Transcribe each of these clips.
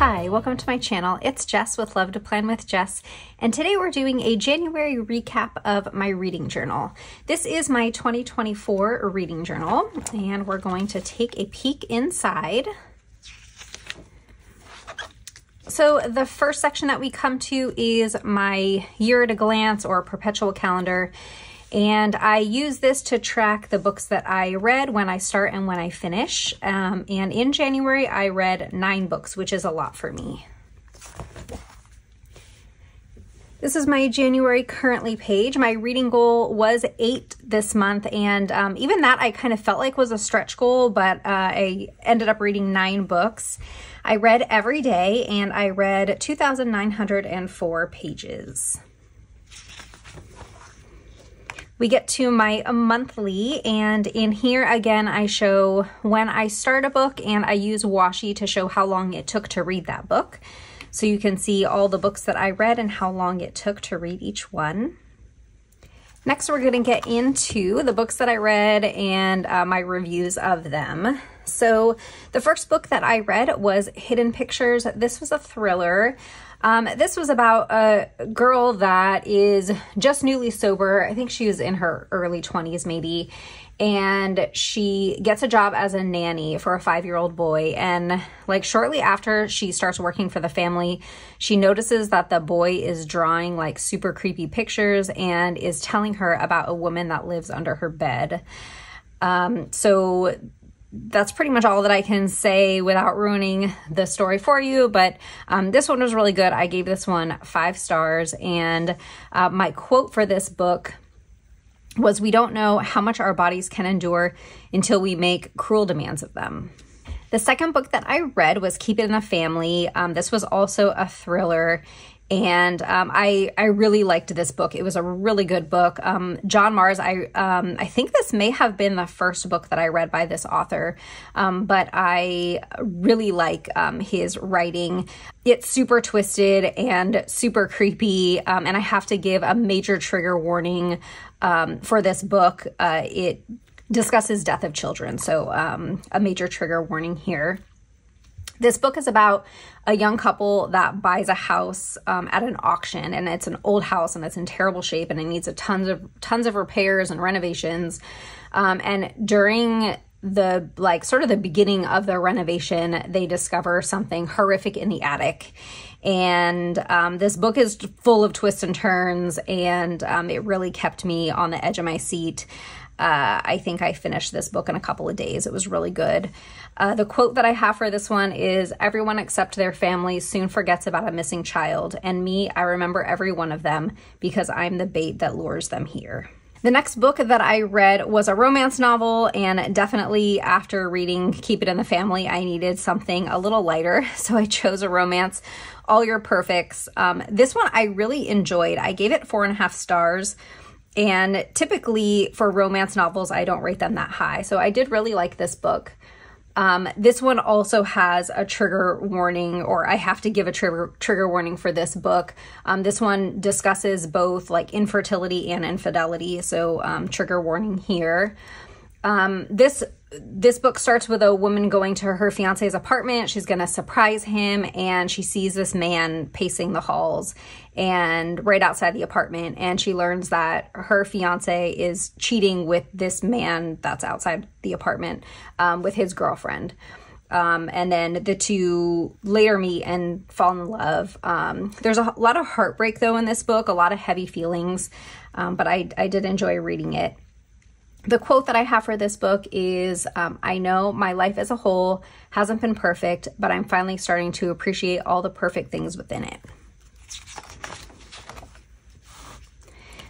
Hi, welcome to my channel. It's Jess with Love to Plan with Jess, and today we're doing a January recap of my reading journal. This is my 2024 reading journal, and we're going to take a peek inside. So the first section that we come to is my year at a glance or perpetual calendar. And I use this to track the books that I read when I start and when I finish. Um, and in January, I read nine books, which is a lot for me. This is my January currently page. My reading goal was eight this month, and um, even that I kind of felt like was a stretch goal, but uh, I ended up reading nine books. I read every day, and I read 2,904 pages we get to my monthly and in here again I show when I start a book and I use washi to show how long it took to read that book. So you can see all the books that I read and how long it took to read each one. Next, we're going to get into the books that I read and uh, my reviews of them. So the first book that I read was Hidden Pictures. This was a thriller. Um, this was about a girl that is just newly sober. I think she was in her early 20s, maybe. And she gets a job as a nanny for a five year old boy. And like shortly after she starts working for the family, she notices that the boy is drawing like super creepy pictures and is telling her about a woman that lives under her bed. Um, so that's pretty much all that I can say without ruining the story for you. But um, this one was really good. I gave this one five stars. And uh, my quote for this book was We don't know how much our bodies can endure until we make cruel demands of them. The second book that I read was Keep It in the Family. Um, this was also a thriller and um, I I really liked this book. It was a really good book. Um, John Marrs. I um, I think this may have been the first book that I read by this author, um, but I really like um, his writing. It's super twisted and super creepy, um, and I have to give a major trigger warning for this book. Uh, it discusses death of children, so a major trigger warning here. This book is about a young couple that buys a house um, at an auction, and it's an old house and it's in terrible shape, and it needs a tons of tons of repairs and renovations. Um, and during the like sort of the beginning of the renovation, they discover something horrific in the attic. And um, this book is full of twists and turns, and um, it really kept me on the edge of my seat. Uh, I think I finished this book in a couple of days. It was really good. Uh, the quote that I have for this one is Everyone except their families soon forgets about a missing child, and me, I remember every one of them because I'm the bait that lures them here. The next book that I read was a romance novel, and definitely after reading Keep It in the Family, I needed something a little lighter, so I chose a romance, All Your Perfects. Um, this one I really enjoyed. I gave it four and a half stars. And typically for romance novels, I don't rate them that high. So I did really like this book. Um, this one also has a trigger warning, or I have to give a trigger trigger warning for this book. Um, this one discusses both like infertility and infidelity, so um, trigger warning here. Um, this this book starts with a woman going to her fiance's apartment. She's going to surprise him, and she sees this man pacing the halls and right outside the apartment. And she learns that her fiance is cheating with this man that's outside the apartment um, with his girlfriend. Um, and then the two later meet and fall in love. Um, there's a lot of heartbreak though in this book, a lot of heavy feelings, um, but I, I did enjoy reading it the quote that I have for this book is um, I know my life as a whole hasn't been perfect, but I'm finally starting to appreciate all the perfect things within it.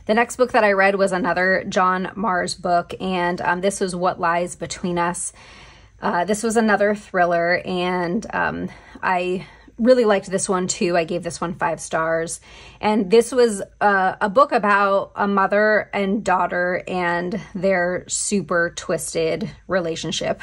The next book that I read was another John Marrs book, and um, this was What Lies Between Us. Uh, this was another thriller, and um, I really liked this one too. I gave this one five stars. And this was uh, a book about a mother and daughter and their super twisted relationship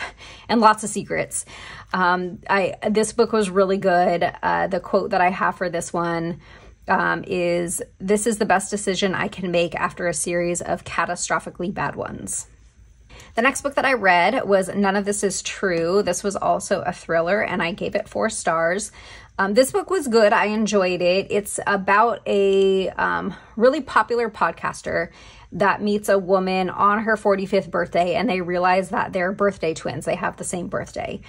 and lots of secrets. Um, I This book was really good. Uh, the quote that I have for this one um, is This is the best decision I can make after a series of catastrophically bad ones. The next book that I read was None of This Is True. This was also a thriller, and I gave it four stars. Um, this book was good. I enjoyed it. It's about a um, really popular podcaster that meets a woman on her 45th birthday and they realize that they're birthday twins. They have the same birthday.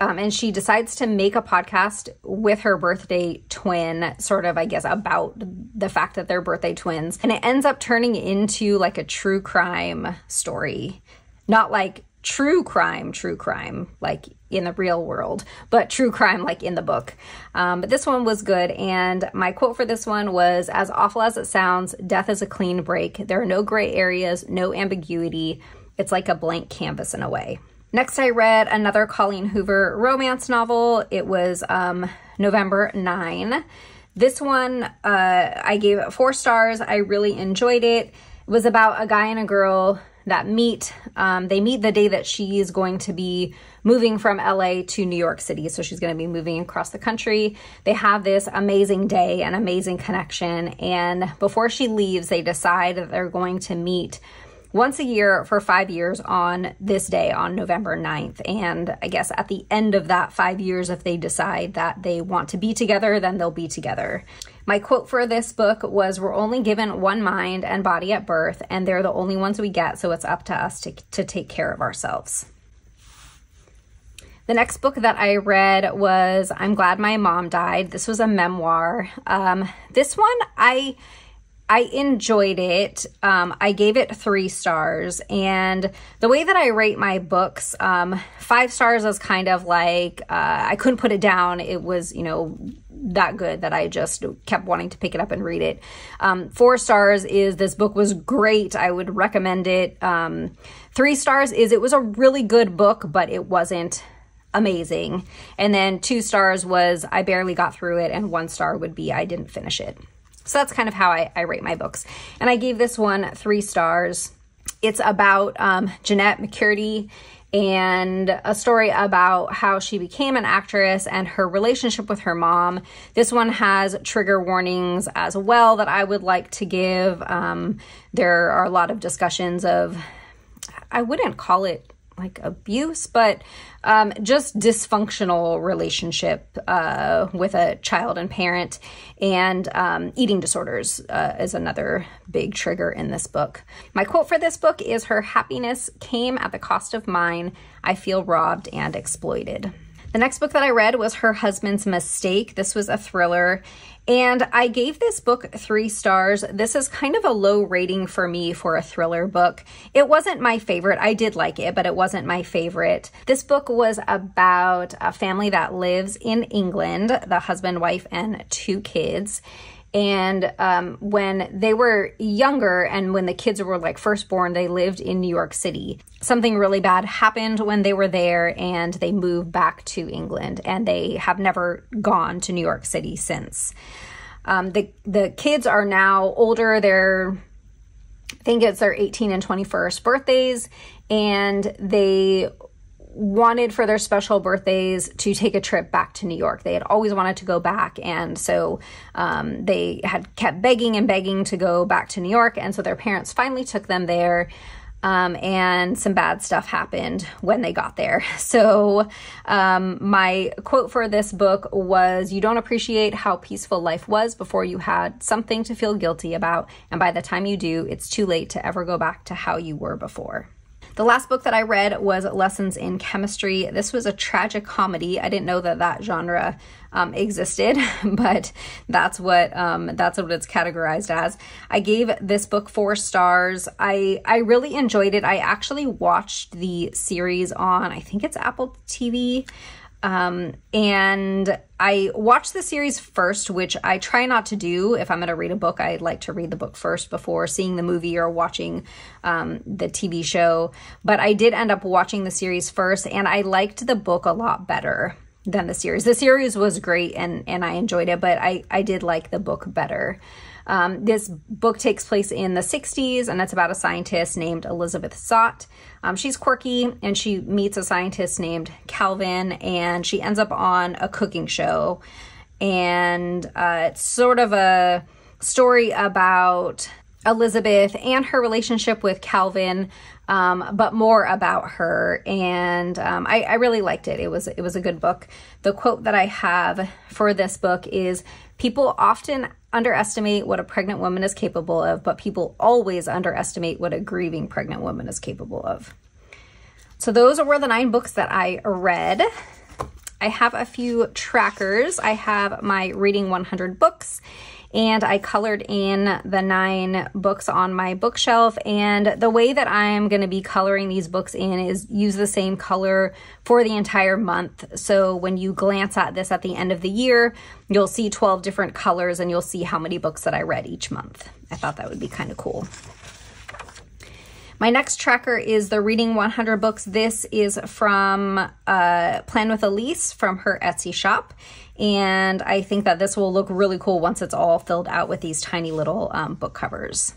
Um, and she decides to make a podcast with her birthday twin, sort of, I guess, about the fact that they're birthday twins. And it ends up turning into like a true crime story. Not like true crime, true crime, like in the real world, but true crime, like in the book. Um, but this one was good. And my quote for this one was As awful as it sounds, death is a clean break. There are no gray areas, no ambiguity. It's like a blank canvas in a way. Next, I read another Colleen Hoover romance novel. It was um, November 9. This one, uh, I gave it four stars. I really enjoyed it. It was about a guy and a girl that meet. Um, they meet the day that she's going to be moving from LA to New York City. So she's going to be moving across the country. They have this amazing day, an amazing connection. And before she leaves, they decide that they're going to meet once a year for five years on this day, on November 9th. And I guess at the end of that five years, if they decide that they want to be together, then they'll be together. My quote for this book was We're only given one mind and body at birth, and they're the only ones we get, so it's up to us to, to take care of ourselves. The next book that I read was I'm Glad My Mom Died. This was a memoir. Um, this one, I I enjoyed it. Um, I gave it three stars. And the way that I rate my books, um, five stars is kind of like uh, I couldn't put it down. It was, you know, that good that I just kept wanting to pick it up and read it. Um, four stars is this book was great. I would recommend it. Um, three stars is it was a really good book, but it wasn't amazing. And then two stars was I barely got through it, and one star would be I didn't finish it. So that's kind of how I, I rate my books. And I gave this one three stars. It's about um, Jennette McCurdy and a story about how she became an actress and her relationship with her mom. This one has trigger warnings as well that I would like to give. Um, there are a lot of discussions of, I wouldn't call it like abuse, but um, just dysfunctional relationship uh, with a child and parent, and um, eating disorders uh, is another big trigger in this book. My quote for this book is Her happiness came at the cost of mine. I feel robbed and exploited. The next book that I read was Her Husband's Mistake. This was a thriller. And I gave this book three stars. This is kind of a low rating for me for a thriller book. It wasn't my favorite. I did like it, but it wasn't my favorite. This book was about a family that lives in England, the husband, wife, and two kids. And um, when they were younger and when the kids were like first born, they lived in New York City. Something really bad happened when they were there and they moved back to England and they have never gone to New York City since. Um, the, the kids are now older. They're, I think it's their 18 and 21st birthdays and they wanted for their special birthdays to take a trip back to New York. They had always wanted to go back, and so um, they had kept begging and begging to go back to New York, and so their parents finally took them there. Um, and some bad stuff happened when they got there. So, um, my quote for this book was You don't appreciate how peaceful life was before you had something to feel guilty about, and by the time you do, it's too late to ever go back to how you were before. The last book that I read was Lessons in Chemistry. This was a tragic comedy. I didn't know that that genre um, existed, but that's what um, that's what it's categorized as. I gave this book four stars. I I really enjoyed it. I actually watched the series on I think it's Apple TV. Um, and I watched the series first, which I try not to do. If I'm going to read a book, I like to read the book first before seeing the movie or watching um, the TV show. But I did end up watching the series first, and I liked the book a lot better than the series. The series was great, and and I enjoyed it, but I I did like the book better. Um, this book takes place in the 60s and it's about a scientist named Elizabeth Zott. Um, she's quirky and she meets a scientist named Calvin and she ends up on a cooking show. And uh, it's sort of a story about Elizabeth and her relationship with Calvin, um, but more about her. And um, I, I really liked it. It was it was a good book. The quote that I have for this book is: "People often underestimate what a pregnant woman is capable of, but people always underestimate what a grieving pregnant woman is capable of." So those were the nine books that I read. I have a few trackers. I have my reading 100 books and I colored in the nine books on my bookshelf. And the way that I'm going to be coloring these books in is use the same color for the entire month. So when you glance at this at the end of the year, you'll see 12 different colors and you'll see how many books that I read each month. I thought that would be kind of cool. My next tracker is the Reading 100 Books. This is from uh, Plan with Elise from her Etsy shop. And I think that this will look really cool once it's all filled out with these tiny little um, book covers.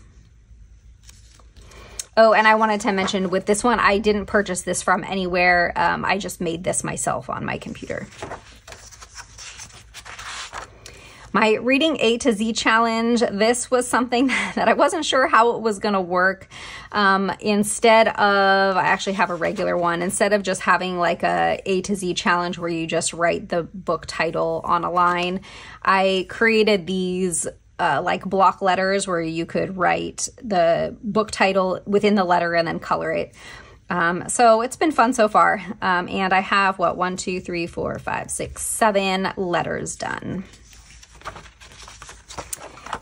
Oh, and I wanted to mention with this one, I didn't purchase this from anywhere. Um, I just made this myself on my computer. My reading A to Z challenge, this was something that I wasn't sure how it was going to work. Um, instead of, I actually have a regular one, instead of just having like a A to Z challenge where you just write the book title on a line, I created these uh, like block letters where you could write the book title within the letter and then color it. Um, so it's been fun so far. Um, and I have what, one, two, three, four, five, six, seven letters done.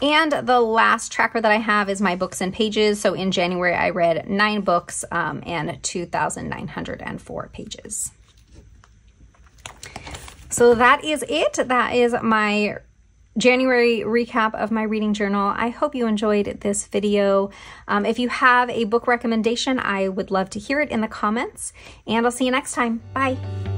And the last tracker that I have is my books and pages. So in January, I read nine books um, and 2,904 pages. So that is it. That is my January recap of my reading journal. I hope you enjoyed this video. Um, if you have a book recommendation, I would love to hear it in the comments. And I'll see you next time. Bye.